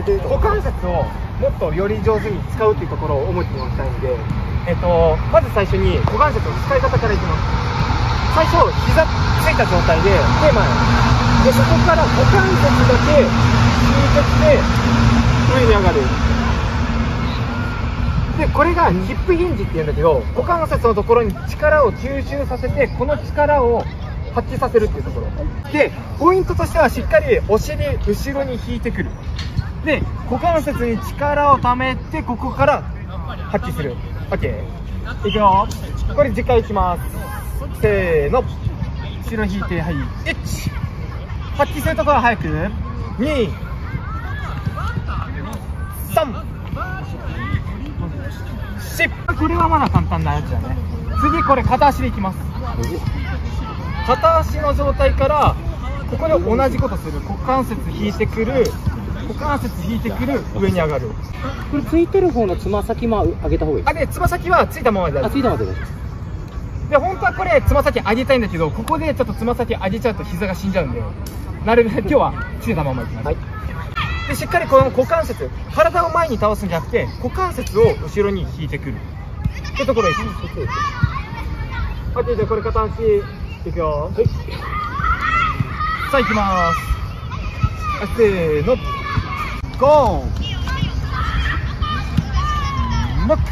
股関節をもっとより上手に使うっていうところを思ってもらいたいんで、えっと、まず最初に股関節の使い方からいきます。最初膝ついた状態で手前。でそこから股関節だけ引いてって上に上がる。でこれがヒップヒンジっていうんだけど股関節のところに力を吸収させてこの力を発揮させるっていうところ。でポイントとしてはしっかりお尻後ろに引いてくる。で股関節に力をためてここから発揮する。OK いくよ。これ10回いきます。せーの。後ろ引いてはい。1発揮するところは早く。2 3 4これはまだ簡単なやつだね。次これ片足でいきます。片足の状態からここで同じことする。股関節引いてくる股関節引いてくる上に上がる。これついてる方のつま先も上げた方がいい。あでつま先はついたままで大あ丈ついたまで大丈夫で本当はこれつま先上げたいんだけどここでちょっとつま先上げちゃうと膝が死んじゃうんでなるべく今日はついたままいきます、はい。でしっかりこの股関節体を前に倒すんじゃなくて股関節を後ろに引いてくる。ってところです。はいじゃあこれ片足いくよ。はい。さあいきます。はいせーのゴー。ノック。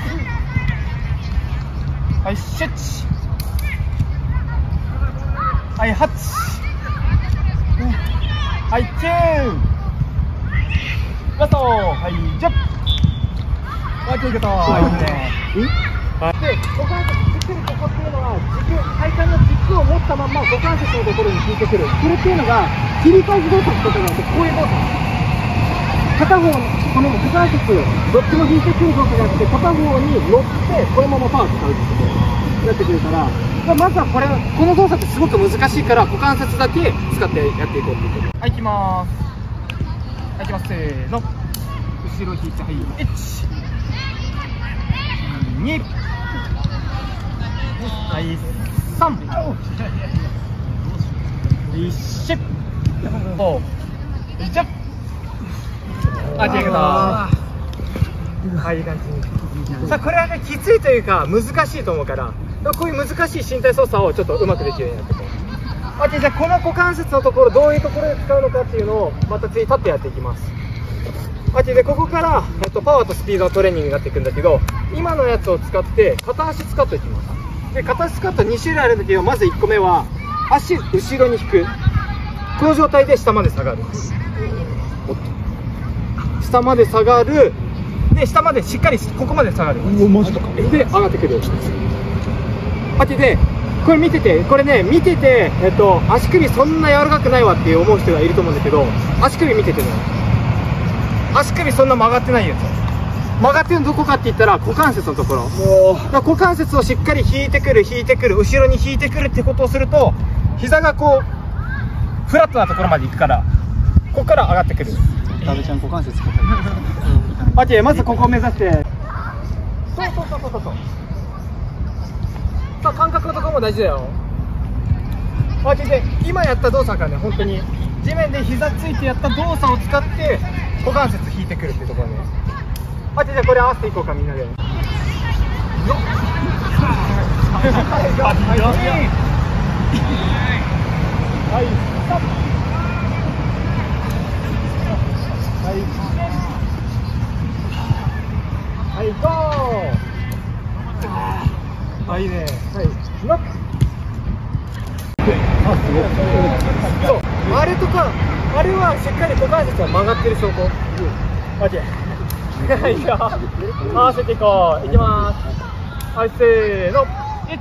はいシェッチ。はいハッチ。はいキュー。ラスト。はいジャンプ。はいということはいいいね。はい。で股関節しっかりここっていうのは軸体幹の軸を持ったまんま股関節のところに引いてくる。これっていうのが切り返し動作ってことなんでこういう動作片方のこの股関節どっちも引いてくる動作じゃなくて片方に乗ってこのままパワー使うってことになってくるからまずはこれこの動作ってすごく難しいから股関節だけ使ってやっていこうってことはいいきまーすはいいきますせーの後ろ引いてはい1 2はい3 1 4 5 1あ、違うか。はい、いい感じ。さあ、これはね、きついというか、難しいと思うから。こういう難しい身体操作をちょっとうまくできるようになってこう。あじゃあこの股関節のところどういうところで使うのかっていうのをまた次立ってやっていきますあでここから、えっと、パワーとスピードのトレーニングになっていくんだけど今のやつを使って片足スカットいきますで片足スカット2種類あるんだけどまず1個目は足後ろに引くこの状態で下まで下がる下まで下がる。で下までしっかりここまで下がる。マジか。で上がってくるあでこれ見ててこれね見てて、えっと、足首そんな柔らかくないわって思う人がいると思うんだけど足首見ててね。足首そんな曲がってないやつ曲がってるのどこかって言ったら股関節のところ。股関節をしっかり引いてくる引いてくる後ろに引いてくるってことをすると膝がこうフラットなところまで行くからここから上がってくるダメちゃん股関節使ったオッケーまずここを目指して そうそうそうそう。そうさあ感覚のところも大事だよ。オッケーで今やった動作がね本当に地面で膝ついてやった動作を使って股関節引いてくるっていうところね。オッケーじゃあこれ合わせていこうかみんなで。はい、ストップはい、はい、ゴーあ、いいね。はい、ノックあ、すごい。そう、あれとか、あれはしっかり股関節が曲がってる証拠。オッケー。はい、いいよ。合わせていこう。いきます。はい、せーの。1。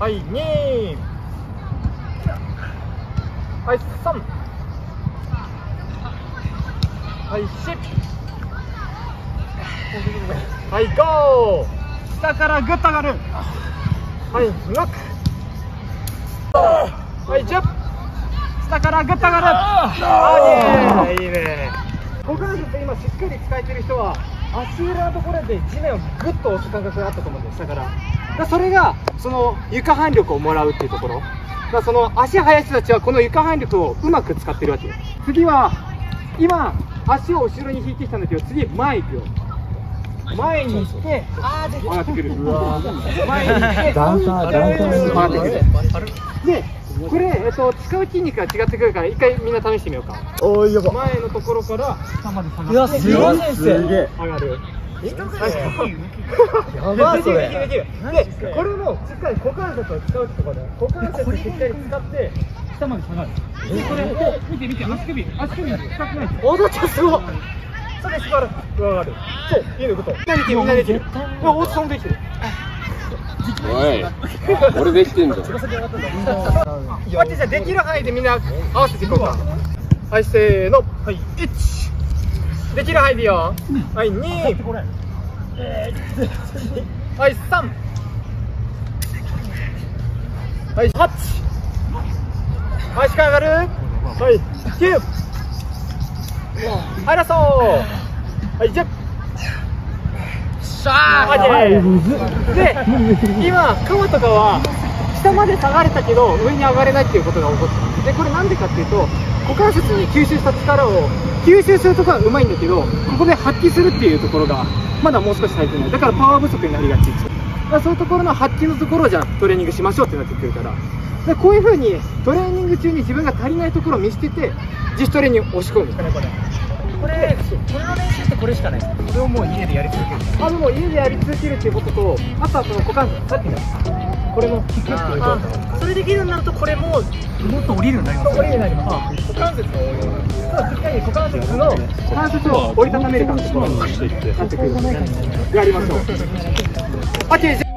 はい、2。はい、3。はい、はい、ゴー下からグッと上がるはい、ノックはい、ジャンプ下からグッと上がるあーいいね。いいね股関節今しっかり使えてる人は足裏のところで地面をグッと押す感覚があったと思うんです下から。だからそれがその床反力をもらうっていうところ。だその足速い人たちはこの床反力をうまく使ってるわけ。次は今足を後ろに引いてきたんだけど次前行くよ。前に行って上がってくる前に行ってダンサーダンサー上がってくるでこれ、えっと、使う筋肉が違ってくるから一回みんな試してみようか。おーいよ。こ前のところから下まで下がって。いやすごい先生。すげえ。上がるやばい。それできるできるできるでこれもしっかり股関節を使うってところだよ。股関節しっかり使って下まで下がる。でこれを見て見て足首足首深くない。おどっちゃんすごい。それ座る。上がる。そう。いいのこと。みんなできるみんなできる。いや大津さんもできてる。おい。俺できてんじゃ じゃあできる範囲でみんな合わせていこうか。はいせーの。はい。1できる範囲でいいよ。はい2はい3はい8はいしっかり上がる？はい。9はいラストはい10はいで。今カマとかは下まで下がれたけど上に上がれないっていうことが起こった。でこれなんでかっていうと股関節に吸収した力を吸収するところはうまいんだけどここで発揮するっていうところがまだもう少し足りてない。だからパワー不足になりがち。だからそういうところの発揮のところをじゃあトレーニングしましょうってなってくるから。でこういうふうにトレーニング中に自分が足りないところを見捨てて自主トレに押し込むこれ。これの練習ってこれしかない。これをもう家でやり続ける。あでも家でやり続けるっていうこととあとはその股関節さっきのこれもキックっていう状態それできるようになるとこれももっと降りるようになります降りるようになります股関節の応用そうしっかり股関節の関節を折りたためるかってとなってくるやりましょう OK